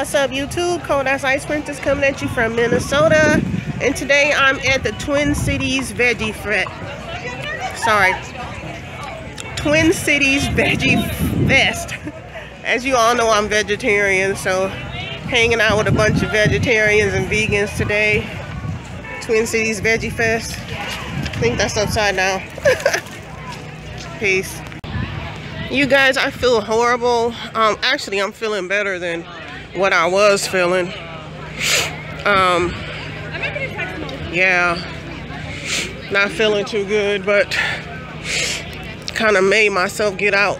What's up YouTube? Cold Ass Ice Princess coming at you from Minnesota. And today I'm at the Twin Cities Veggie Fest. Sorry. Twin Cities Veggie Fest. As you all know, I'm vegetarian, so hanging out with a bunch of vegetarians and vegans today. Twin Cities Veggie Fest. I think that's upside down. Peace. You guys, I feel horrible. Um, actually, I'm feeling better than what I was feeling. Um, yeah, not feeling too good, but kind of made myself get out.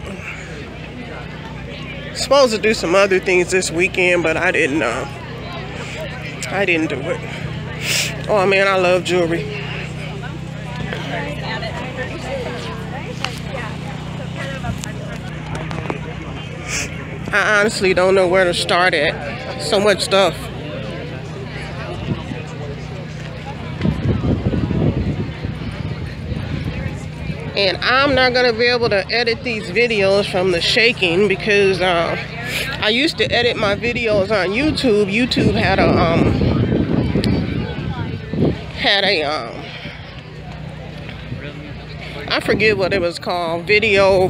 Supposed to do some other things this weekend, but I didn't. Uh, I didn't do it. Oh man, I love jewelry. I honestly don't know where to start at. So much stuff. And I'm not going to be able to edit these videos from the shaking because uh, I used to edit my videos on YouTube. YouTube had a um, had a um, I forget what it was called, video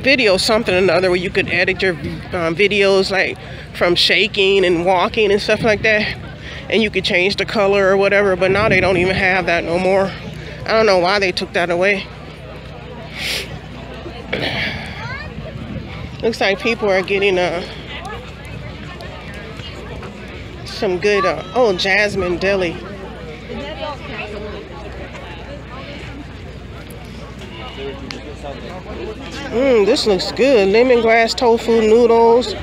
video something or another where you could edit your um, videos like from shaking and walking and stuff like that. And you could change the color or whatever but now they don't even have that no more. I don't know why they took that away. Looks like people are getting uh, some good uh, oh Jasmine Deli Mmm, this looks good. Lemongrass tofu noodles,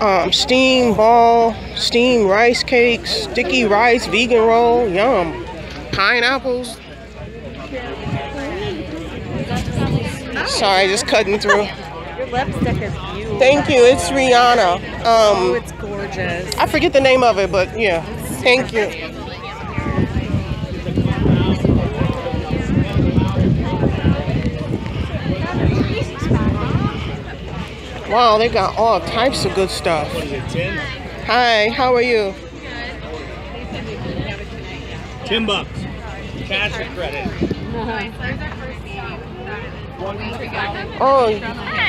um, steamed ball, steamed rice cakes, sticky rice vegan roll, yum. Pineapples. Sorry, just cutting through. Your lipstick is beautiful. Thank you. It's Rihanna. Um, oh, it's gorgeous. I forget the name of it, but yeah. Thank you. Wow, they got all types of good stuff. It, Hi, how are you? Ten bucks. Cash or credit? Oh,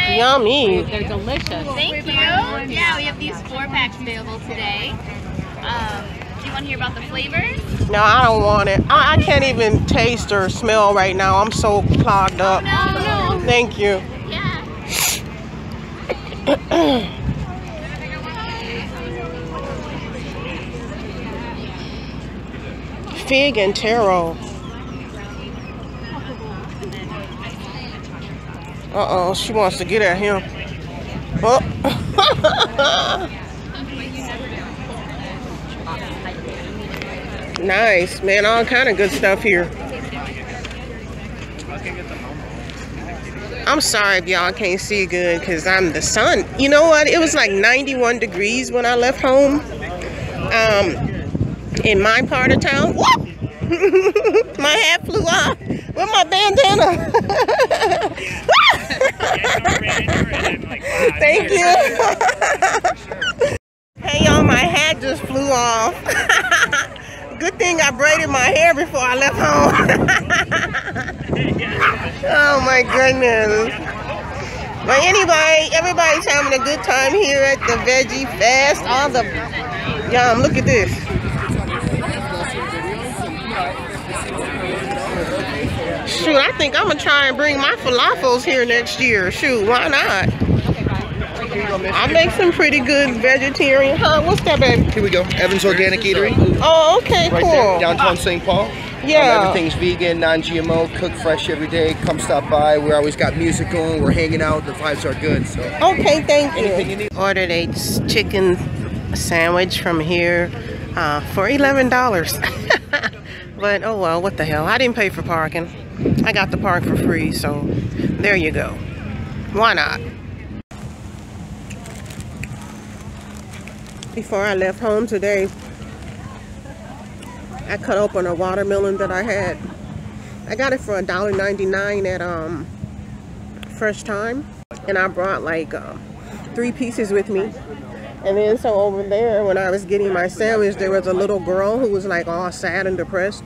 yummy. They're delicious. Thank you. Yeah, we have these four packs available today. Um, do you want to hear about the flavors? No, I don't want it. I, I can't even taste or smell right now. I'm so clogged up. No, no. Thank you. Fig and taro. Uh-oh, she wants to get at him. Oh. nice, man. All kind of good stuff here. I'm sorry if y'all can't see good because I'm the sun. You know what? It was like 91 degrees when I left home. Um, in my part of town. my hat flew off with my bandana. Thank you. hey y'all, my hat just flew off. Good thing I braided my hair before I left home. Oh my goodness. But anyway, everybody's having a good time here at the Veggie Fest. All the yum, look at this. Shoot, I think I'm gonna try and bring my falafels here next year. Shoot, why not? I make some pretty good vegetarian. Huh? What's that, baby? Here we go. Evan's Organic Eatery. Oh, okay, Right cool. there, downtown St. Paul. Yeah. Um, everything's vegan, non-GMO, cooked fresh every day. Come stop by. We're always got music going. We're hanging out. The vibes are good. So Okay, thank anything you. you need. Ordered a chicken sandwich from here uh, for eleven dollars. but oh well, what the hell? I didn't pay for parking. I got the park for free, so there you go. Why not? Before I left home today, I cut open a watermelon that I had. I got it for $1.99 at um Fresh Thyme, and I brought like um, three pieces with me. And then so over there, when I was getting my sandwich, there was a little girl who was like all sad and depressed.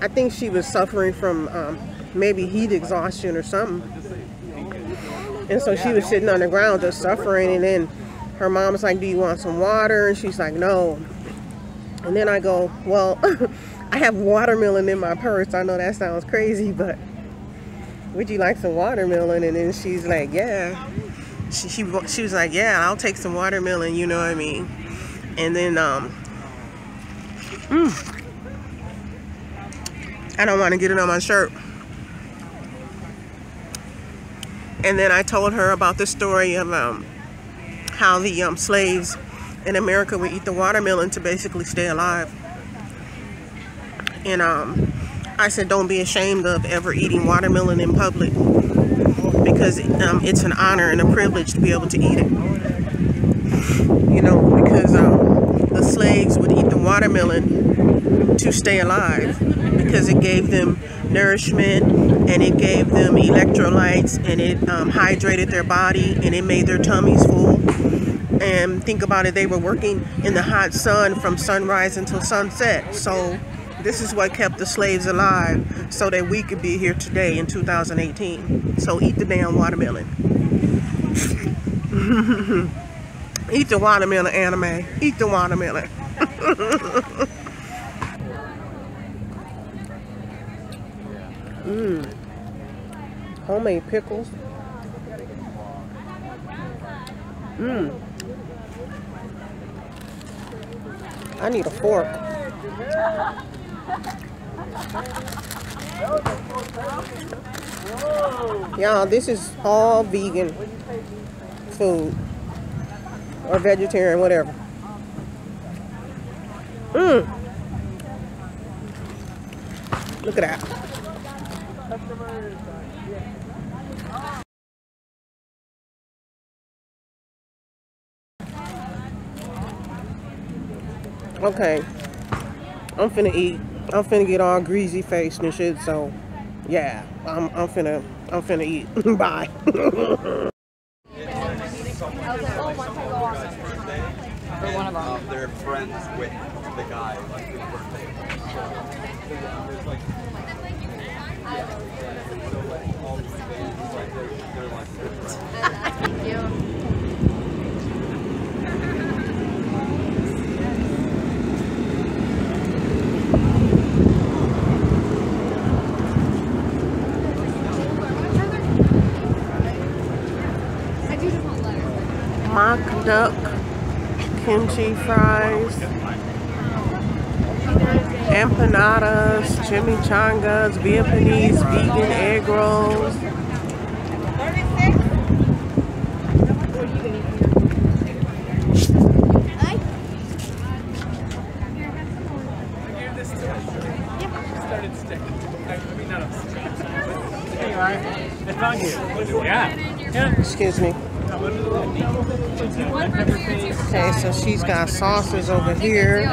I think she was suffering from um, maybe heat exhaustion or something. And so she was sitting on the ground just suffering. And then her mom was like, do you want some water? And she's like, no. And then I go, well, I have watermelon in my purse. I know that sounds crazy, but would you like some watermelon? And then she's like, yeah. She, she, she was like, yeah, I'll take some watermelon, you know what I mean? And then, um, mm, I don't want to get it on my shirt. And then I told her about the story of um, how the um, slaves in America we eat the watermelon to basically stay alive. And um, I said, don't be ashamed of ever eating watermelon in public because um, it's an honor and a privilege to be able to eat it. You know, because um, the slaves would eat the watermelon to stay alive because it gave them nourishment and it gave them electrolytes and it um, hydrated their body and it made their tummies full. And think about it, they were working in the hot sun from sunrise until sunset. So this is what kept the slaves alive so that we could be here today in 2018. So eat the damn watermelon. eat the watermelon anime. Eat the watermelon. Mmm. Homemade pickles. Mmm. I need a fork. Y'all, this is all vegan food or vegetarian, whatever. Mmm. Look at that. Okay. I'm finna eat. I'm finna get all greasy faced and shit, so yeah. I'm I'm finna I'm finna eat. Bye. They're friends with the guy, like his birthday. So there's like, yeah. So like all these bands, like they're, they're like good friends. Mock duck, kimchi fries, empanadas, chimichangas, Vietnamese vegan egg rolls. Excuse me. Okay, so she's got sauces over here.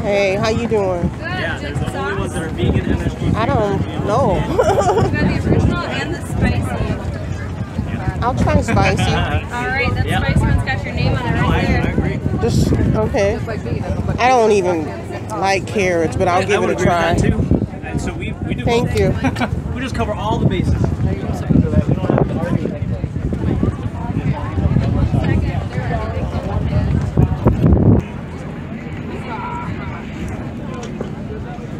Hey, how you doing? Yeah, there's the only ones that are vegan and I don't know. We got the original and the spicy. I'll try spicy. Alright, that Yeah. spicy one's got your name on it right there. Just okay. I don't even like carrots, but I'll I give would it a try. too. And so we, we do Thank you. we just cover all the bases. So that we don't have to argue with anybody.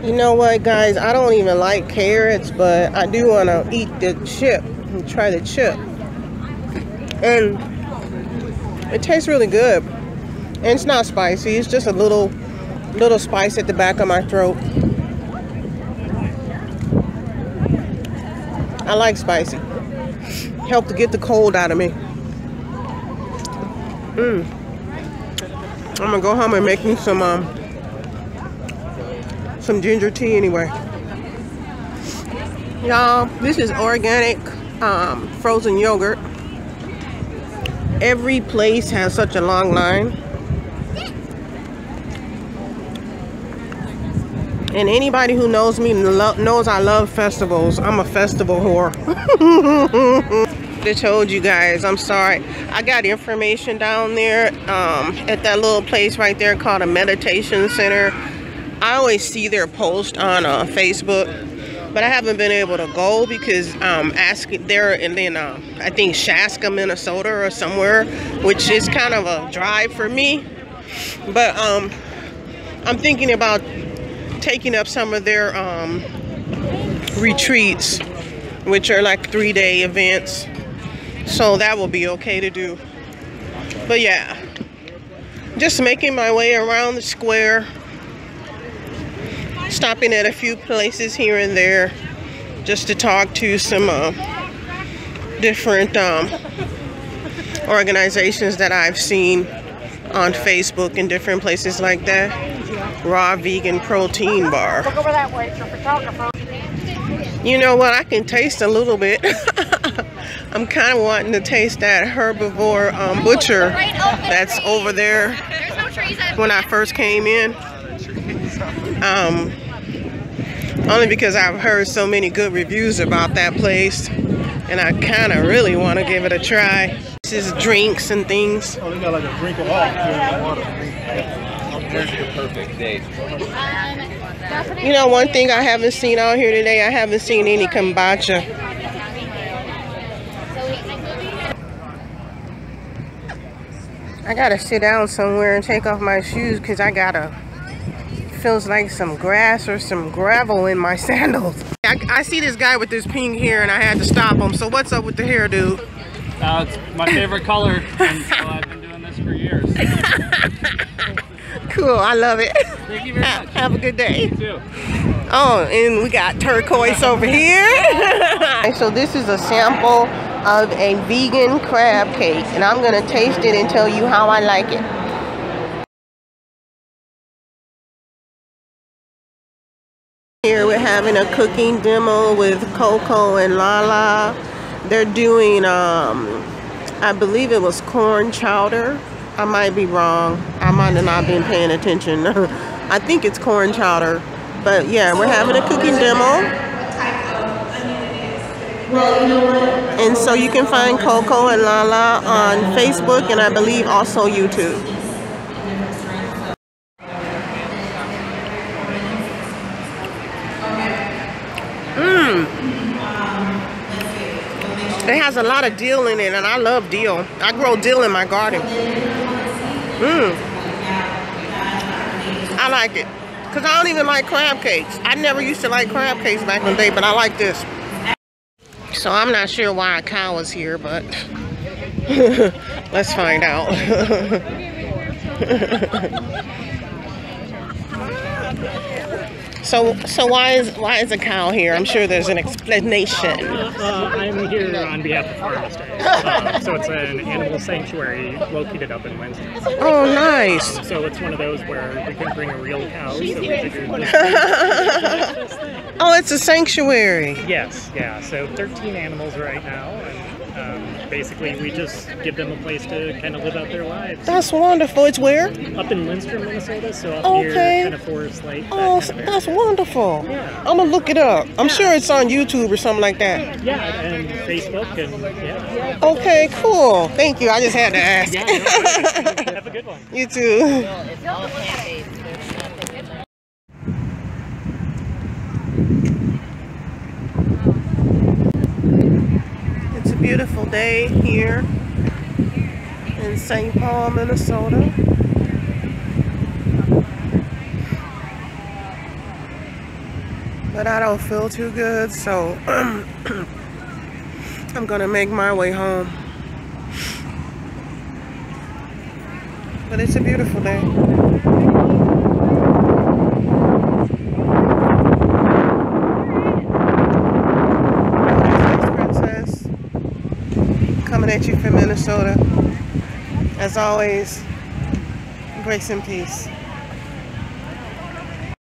You know what, guys? I don't even like carrots, but I do want to eat the chip and try the chip. And it tastes really good. And it's not spicy. It's just a little, little spice at the back of my throat. I like spicy. Help to get the cold out of me. Mm. I'm gonna go home and make me some um some ginger tea anyway. Y'all, this is organic um, frozen yogurt. Every place has such a long line. And anybody who knows me knows I love festivals. I'm a festival whore. to told you guys. I'm sorry. I got information down there um, at that little place right there called a meditation center. I always see their post on uh, Facebook, but I haven't been able to go because um, asking there and then uh, I think Chaska, Minnesota, or somewhere, which is kind of a drive for me. But um, I'm thinking about taking up some of their um, retreats, which are like three-day events. So that will be okay to do. But yeah, just making my way around the square, stopping at a few places here and there, just to talk to some uh, different um, organizations that I've seen on Facebook and different places like that. Raw vegan protein bar. You know what? I can taste a little bit. I'm kind of wanting to taste that herbivore um, butcher that's over there when I first came in. Um, only because I've heard so many good reviews about that place and I kind of really want to give it a try. This is drinks and things. Oh, they got like a drink of water. Here's your perfect date. You know, one thing I haven't seen out here today, I haven't seen any kombucha. I gotta sit down somewhere and take off my shoes because I gotta, feels like some grass or some gravel in my sandals. I, I, see this guy with this pink hair and I had to stop him. So what's up with the hair, dude? Uh, it's my favorite color and so I've been doing this for years. cool, I love it. Thank you very much. Have a good day. You too. Oh, and we got turquoise over here. so this is a sample of a vegan crab cake, and I'm gonna taste it and tell you how I like it. Having a cooking demo with Coco and Lala. They're doing, um, I believe it was corn chowder. I might be wrong. I might have not been paying attention. I think it's corn chowder. But yeah, we're having a cooking demo. And so you can find Coco and Lala on Facebook and I believe also YouTube. Mmm. It has a lot of dill in it and I love dill. I grow dill in my garden. Mmm. I like it. Because I don't even like crab cakes. I never used to like crab cakes back in the day, but I like this. So I'm not sure why a cow is here, but let's find out. So, so why is why is a cow here? I'm sure there's an explanation. Uh, I'm here on behalf of Farmers Day. Uh, so it's an animal sanctuary located up in Lindstrom. Oh, nice. Um, so it's one of those where we can bring a real cow. So we figured oh, it's a sanctuary. Yes, yeah. So 13 animals right now, and basically we just give them a place to kind of live out their lives. That's wonderful. It's where? Up in Lindstrom, Minnesota. So up Okay. near kind of Forest Lake. that Oh, kind of that's wonderful. Yeah. I'm gonna look it up. I'm sure it's on YouTube or something like that. Yeah, and Facebook and yeah. Okay, cool. Thank you. I just had to ask. Yeah, no. Have a good one. you too. It's a beautiful day here in St. Paul, Minnesota. But I don't feel too good, so I'm gonna make my way home. But it's a beautiful day. Princess coming at you from Minnesota. As always, grace and peace.